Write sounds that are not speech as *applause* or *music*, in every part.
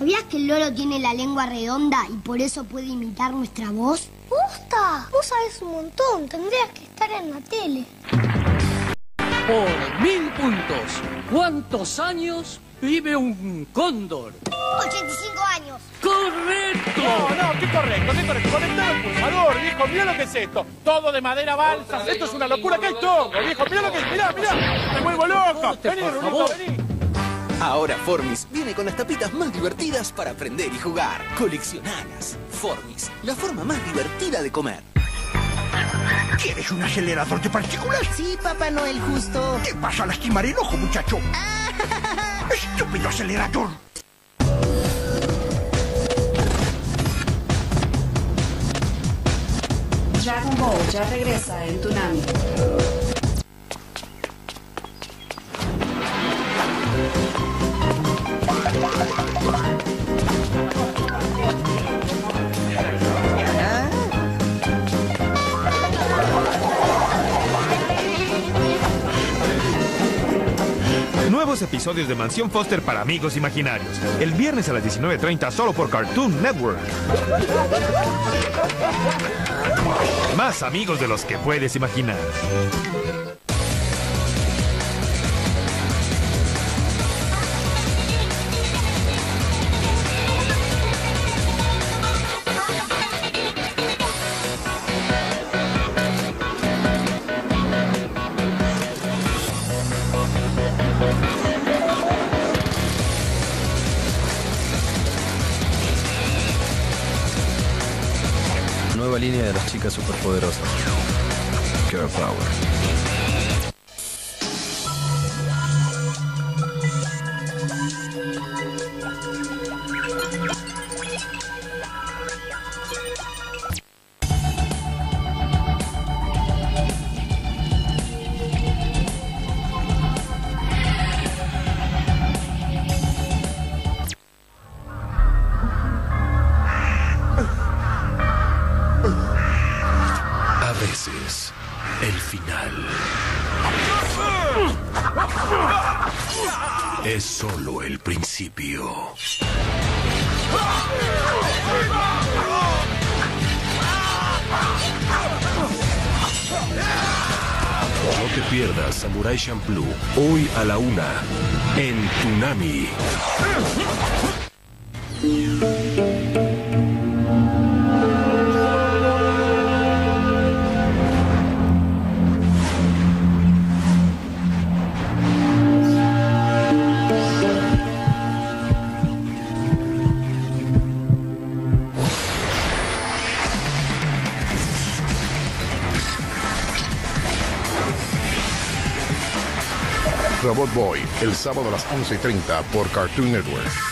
¿Sabías que el loro tiene la lengua redonda y por eso puede imitar nuestra voz? ¡Gusta! Vos sabés un montón. Tendrías que estar en la tele. Por mil puntos. ¿Cuántos años vive un cóndor? 85 años. ¡Correcto! No, no, qué correcto, qué correcto. Conectar el pulsador, viejo. Mira lo que es esto. Todo de madera balsa. Esto es una locura. ¿Qué es todo, viejo? Mira lo que es. Mirá, mirá. Me vuelvo loco. Vení, Rulito, vení. Ahora Formis viene con las tapitas más divertidas para aprender y jugar. Coleccionalas. Formis, la forma más divertida de comer. ¿Quieres un acelerador de partículas? Sí, Papá Noel, justo. ¿Qué vas a lastimar el ojo, muchacho? *laughs* ¡Estúpido acelerador! Dragon Ball ya regresa en Tsunami. Nuevos episodios de Mansión Foster para amigos imaginarios. El viernes a las 19.30 solo por Cartoon Network. Más amigos de los que puedes imaginar. Chicas superpoderosas. Girl Power. Samurai Champloo hoy a la una en Tsunami. Robot Boy, el sábado a las 11.30 por Cartoon Network.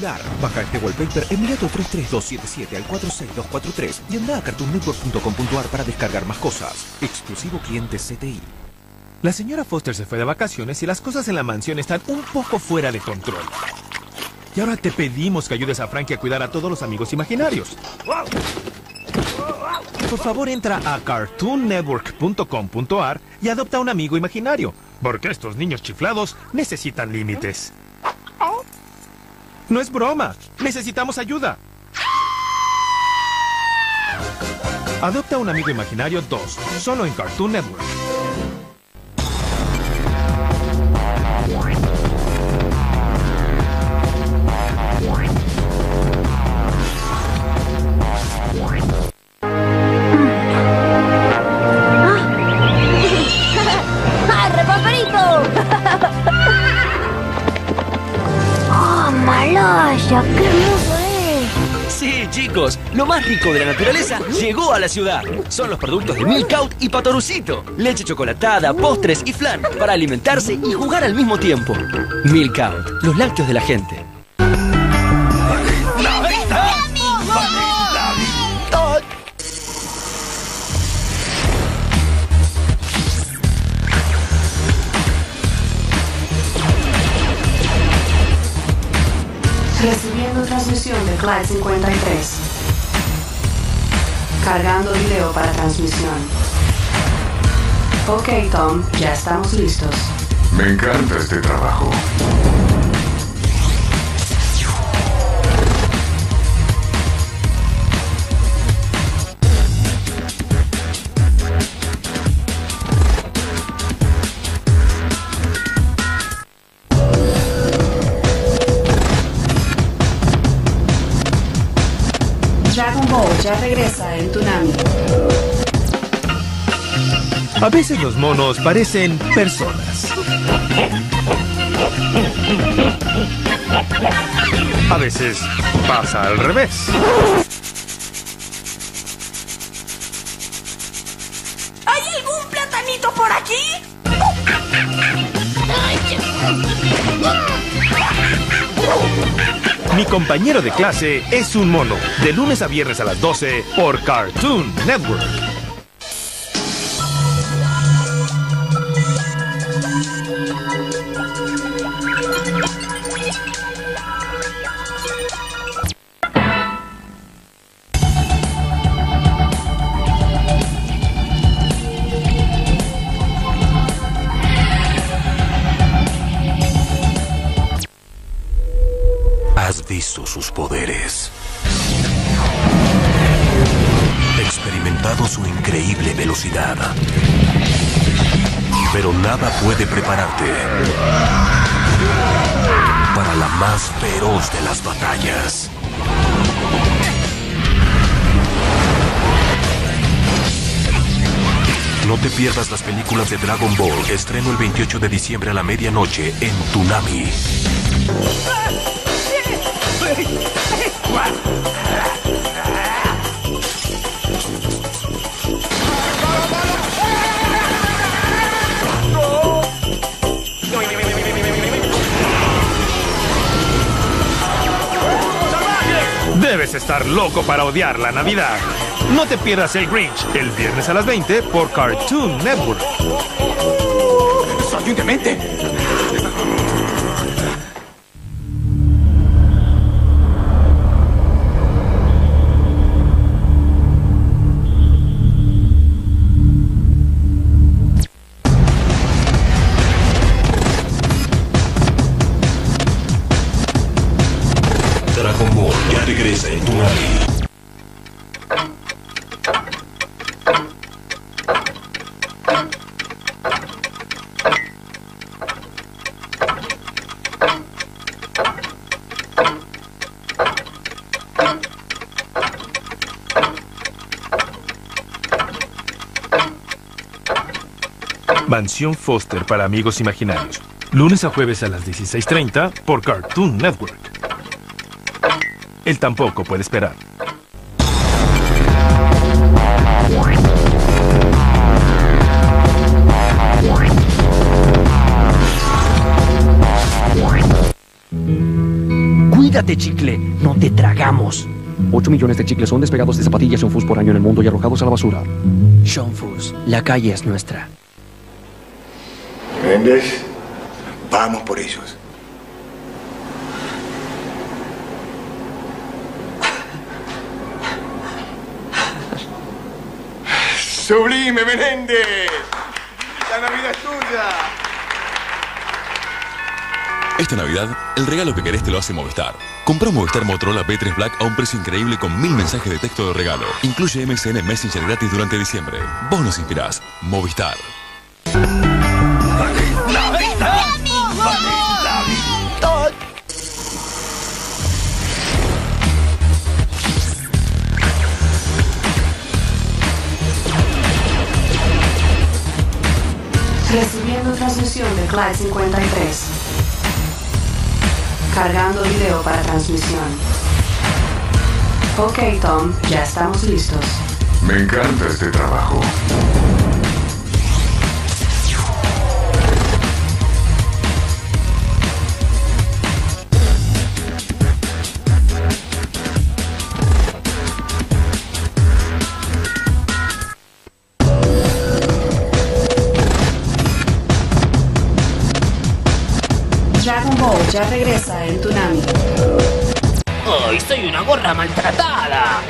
Baja este wallpaper enviado 33277 al 46243 y anda a cartoonnetwork.com.ar para descargar más cosas. Exclusivo cliente CTI. La señora Foster se fue de vacaciones y las cosas en la mansión están un poco fuera de control. Y ahora te pedimos que ayudes a Frankie a cuidar a todos los amigos imaginarios. Por favor, entra a cartoonnetwork.com.ar y adopta un amigo imaginario, porque estos niños chiflados necesitan límites. No es broma, necesitamos ayuda. Adopta un amigo imaginario 2, solo en Cartoon Network. Rico de la naturaleza llegó a la ciudad. Son los productos de Milkout y Patorucito. Leche chocolatada, postres y flan para alimentarse y jugar al mismo tiempo. Milkout, los lácteos de la gente. Recibiendo transmisión de Clyde 53. Cargando video para transmisión. Ok, Tom, ya estamos listos. Me encanta este trabajo. Dragon Ball ya regresa en Tunami. A veces los monos parecen personas. A veces pasa al revés. Mi compañero de clase es un mono. De lunes a viernes a las 12 por Cartoon Network. Visto sus poderes. Experimentado su increíble velocidad. Pero nada puede prepararte para la más feroz de las batallas. No te pierdas las películas de Dragon Ball. Estreno el 28 de diciembre a la medianoche en Tunami. Debes estar loco para odiar la Navidad. No te pierdas el Grinch el viernes a las 20 por Cartoon Network. ¡Soy un demente! Mansión Foster para amigos imaginarios. Lunes a jueves a las 16.30 por Cartoon Network. Él tampoco puede esperar. Cuídate, chicle, no te tragamos. 8 millones de chicles son despegados de zapatillas Fus por año en el mundo y arrojados a la basura. Fus, la calle es nuestra. ¿Méndez? Vamos por ellos. ¡Sublime, Menéndez! ¡La Navidad es tuya! Esta Navidad, el regalo que querés te lo hace Movistar. Compra un Movistar Motorola B3 Black a un precio increíble con mil mensajes de texto de regalo. Incluye MSN Messenger gratis durante diciembre. Vos nos inspirás. Movistar. Transmisión de Clyde 53. Cargando video para transmisión. Ok, Tom, ya estamos listos. Me encanta este trabajo. Ya regresa en Tunami. ¡Ay, soy una gorra maltratada!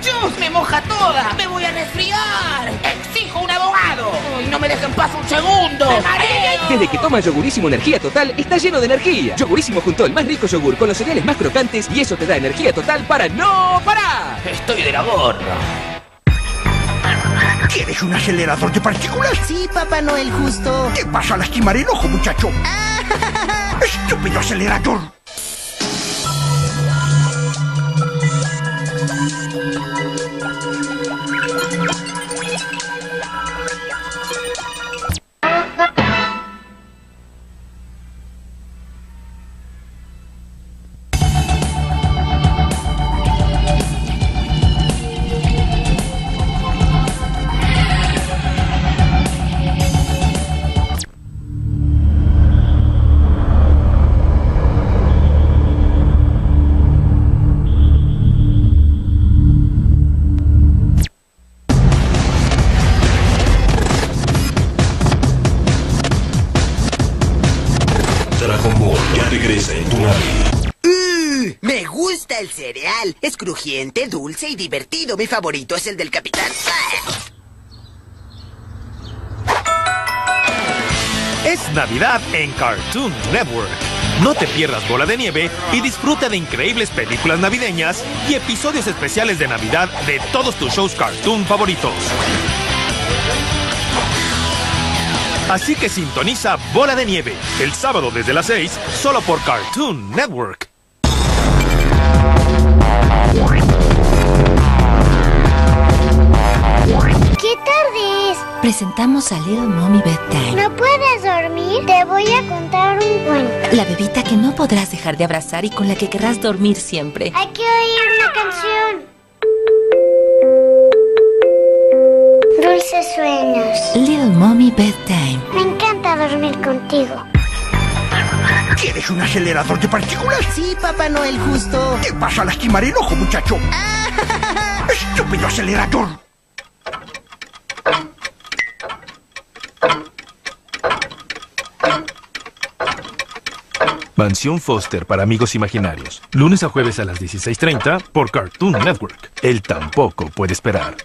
¡Chus! ¡Me moja toda! ¡Me voy a resfriar! ¡Exijo un abogado! ¡Ay, no me dejen pasar un segundo! ¡Me mareo! Desde que toma Yogurísimo Energía Total, está lleno de energía. Yogurísimo junto al más rico yogur con los cereales más crocantes y eso te da energía total para no parar. Estoy de la gorra. ¿Quieres un acelerador de partículas? Sí, Papá Noel, justo. Te vas a lastimar el ojo, muchacho. *laughs* ¡Estúpido acelerador! Crujiente, dulce y divertido. Mi favorito es el del capitán. Es Navidad en Cartoon Network. No te pierdas Bola de Nieve y disfruta de increíbles películas navideñas y episodios especiales de Navidad de todos tus shows cartoon favoritos. Así que sintoniza Bola de Nieve el sábado desde las 6 solo por Cartoon Network. Presentamos a Little Mommy Bedtime, ¿No puedes dormir? Te voy a contar un cuento. la bebita que no podrás dejar de abrazar y con la que querrás dormir siempre. Hay que oír una canción. Dulces sueños. Little Mommy Bedtime. Me encanta dormir contigo. ¿Quieres un acelerador de partículas? Sí, Papá Noel, justo. Te vas a lastimar el ojo, muchacho. *laughs* ¡Estúpido acelerador! Mansión Foster para amigos imaginarios. Lunes a jueves a las 16.30 por Cartoon Network. Él tampoco puede esperar.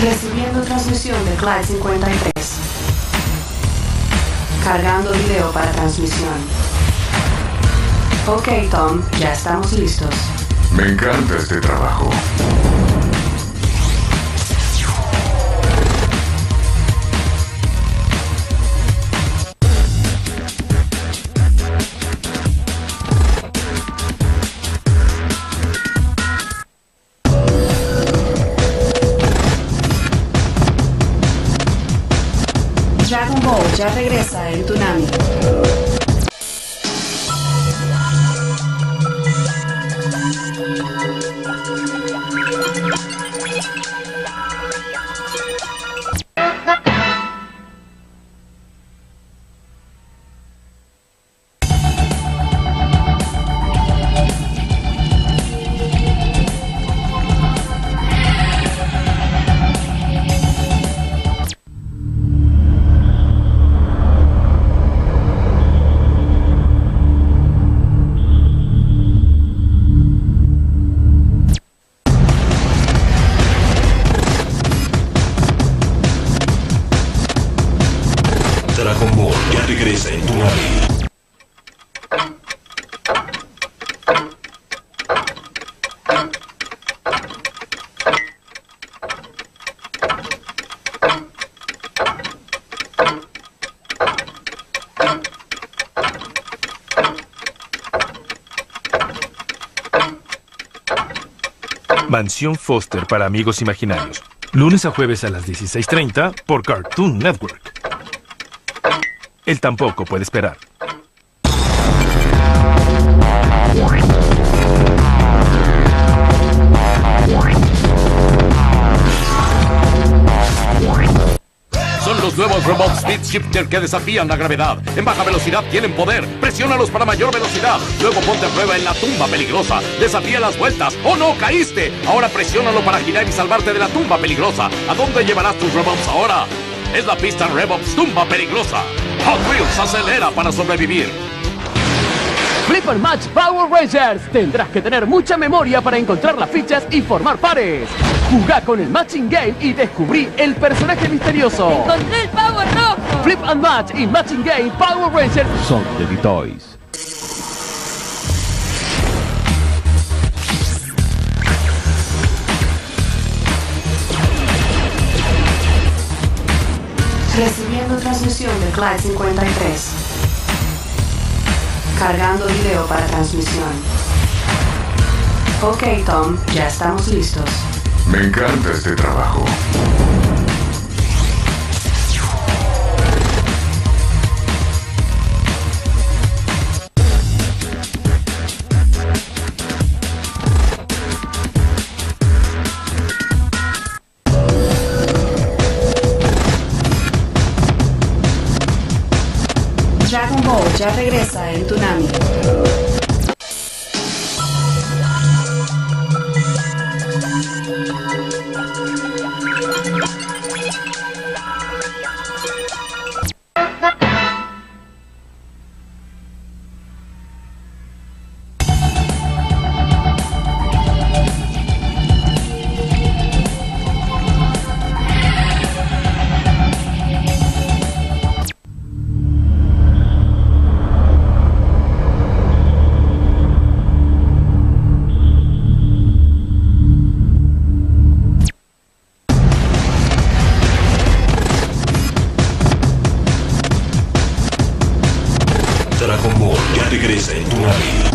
Recibiendo transmisión de Clyde 53. Cargando video para transmisión. Ok, Tom, ya estamos listos. Me encanta este trabajo. Dragon Ball ya regresa Mansión Foster para amigos imaginarios. Lunes a jueves a las 16.30 por Cartoon Network. Él tampoco puede esperar. Nuevos robots Speed Shifter que desafían la gravedad. En baja velocidad tienen poder. Presiónalos para mayor velocidad. Luego ponte prueba en la tumba peligrosa. Desafía las vueltas. ¡Oh no! ¡Caíste! Ahora presiónalo para girar y salvarte de la tumba peligrosa. ¿A dónde llevarás tus robots ahora? Es la pista RevOps Tumba Peligrosa. Hot Wheels acelera para sobrevivir. Flip and Match Power Rangers. Tendrás que tener mucha memoria para encontrar las fichas y formar pares. Jugá con el Matching Game y descubrí el personaje misterioso. ¡Encontré el Power rojo! Flip and Match y Matching Game Power Rangers son de D-Toys. Recibiendo transmisión de Clyde 53. Cargando video para transmisión. Ok, Tom, ya estamos listos. Me encanta este trabajo. Ya regresa en Tsunami. Ball ya regresa en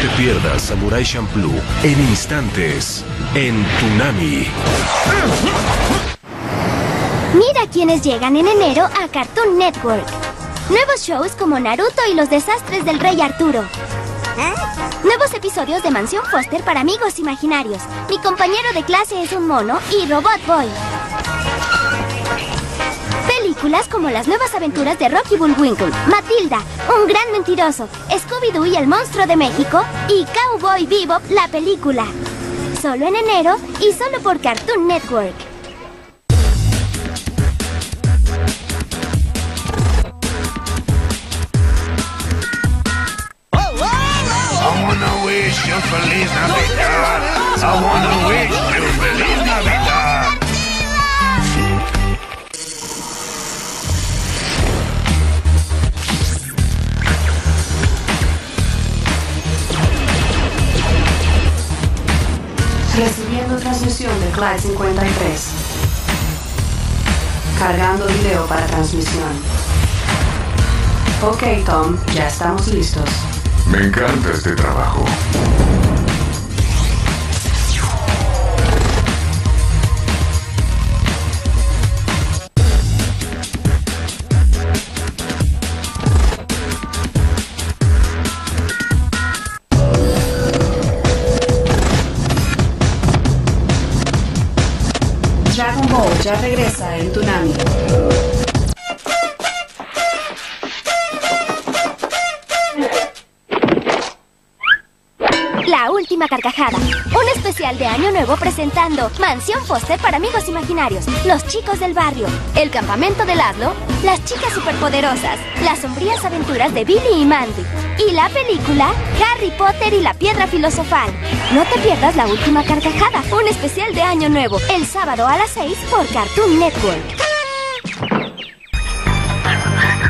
te pierdas Samurai Champloo en instantes en Tunami. Mira quienes llegan en enero a Cartoon Network. Nuevos shows como Naruto y los desastres del Rey Arturo. Nuevos episodios de Mansión Foster para amigos imaginarios. Mi compañero de clase es un mono y Robot Boy. Como las nuevas aventuras de Rocky Bullwinkle, Matilda, Un Gran Mentiroso, Scooby-Doo y el Monstruo de México y Cowboy Bebop, la película. Solo en enero y solo por Cartoon Network. Wish you Feliz Navidad. Wish you Feliz Navidad. Transmisión de Clyde 53. Cargando video para transmisión. Ok, Tom, ya estamos listos. Me encanta este trabajo. Ya regresa en Tsunami. La última carcajada. Un especial de Año Nuevo presentando Mansión Foster para amigos imaginarios, Los chicos del barrio, El campamento de Laszlo, Las chicas superpoderosas, Las sombrías aventuras de Billy y Mandy y la película Harry Potter y la piedra filosofal. No te pierdas la última carcajada, un especial de Año Nuevo, el sábado a las 6 por Cartoon Network.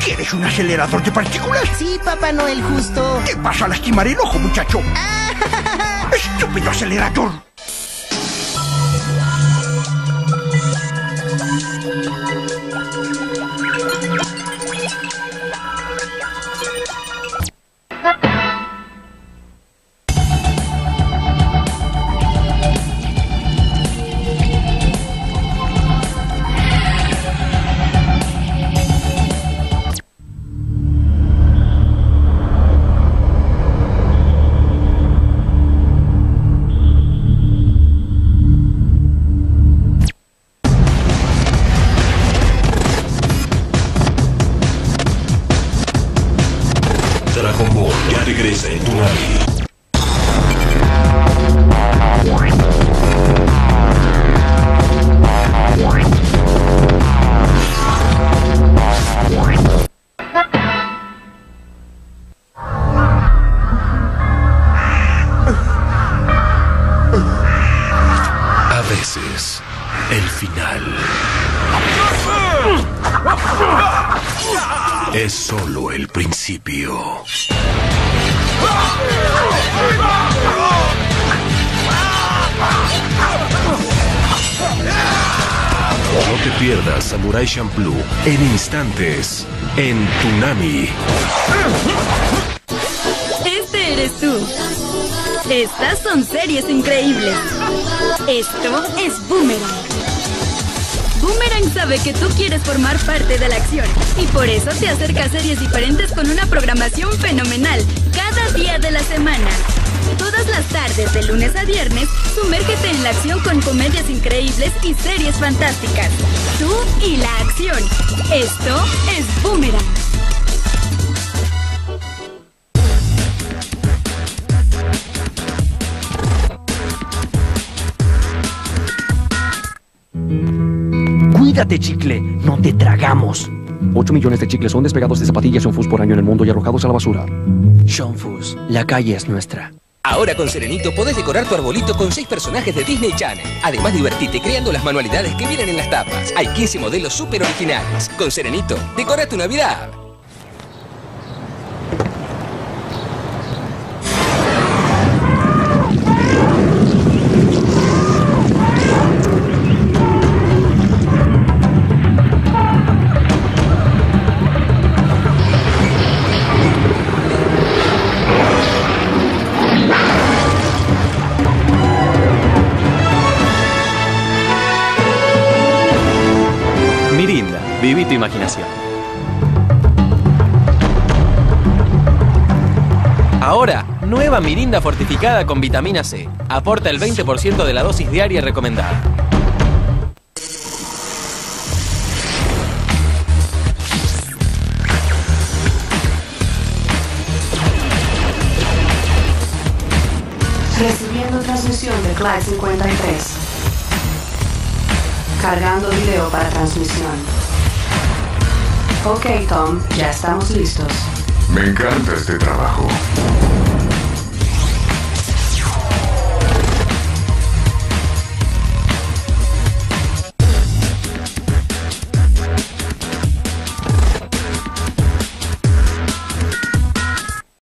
¿Quieres un acelerador de partículas? Sí, Papá Noel, justo. ¿Qué vas a lastimar el ojo, muchacho? *laughs* ¡Estúpido acelerador! En tu. En instantes en Tunami. Este eres tú. Estas son series increíbles. Esto es Boomerang. Boomerang sabe que tú quieres formar parte de la acción y por eso te acerca a series diferentes con una programación fenomenal cada día de la semana. Todas las tardes, de lunes a viernes, sumérgete en la acción con comedias increíbles y series fantásticas. Tú y la acción. Esto es Boomerang. Cuídate, chicle, no te tragamos. 8 millones de chicles son despegados de zapatillas y un fus por año en el mundo y arrojados a la basura. Shonfus, la calle es nuestra. Ahora con Serenito podés decorar tu arbolito con 6 personajes de Disney Channel. Además divertite creando las manualidades que vienen en las tapas. Hay 15 modelos súper originales. Con Serenito, decora tu Navidad. Ahora, nueva Mirinda fortificada con vitamina C. Aporta el 20% de la dosis diaria recomendada. Recibiendo transmisión de Clyde 53. Cargando video para transmisión. Ok, Tom, ya estamos listos. Me encanta este trabajo.